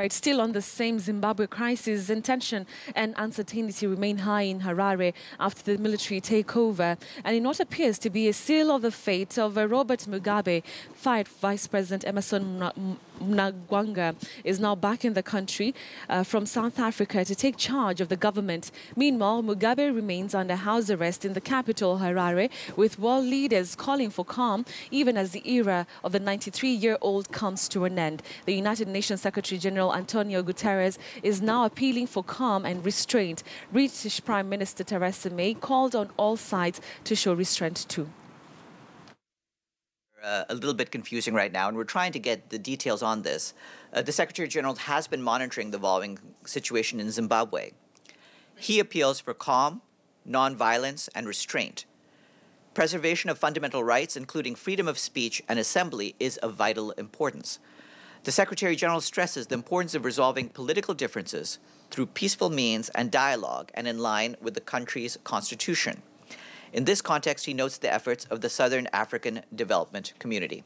Right, still on the same Zimbabwe crisis, and tension and uncertainty remain high in Harare after the military takeover. And in what appears to be a seal of the fate of uh, Robert Mugabe, fired Vice President Emmerson Mnangagwa is now back in the country uh, from South Africa to take charge of the government. Meanwhile, Mugabe remains under house arrest in the capital, Harare, with world leaders calling for calm, even as the era of the 93-year-old comes to an end. The United Nations Secretary General General Antonio Guterres is now appealing for calm and restraint. British Prime Minister Theresa May called on all sides to show restraint too. Uh, a little bit confusing right now, and we're trying to get the details on this. Uh, the Secretary General has been monitoring the evolving situation in Zimbabwe. He appeals for calm, nonviolence, and restraint. Preservation of fundamental rights, including freedom of speech and assembly, is of vital importance. The Secretary General stresses the importance of resolving political differences through peaceful means and dialogue and in line with the country's constitution. In this context, he notes the efforts of the Southern African Development Community.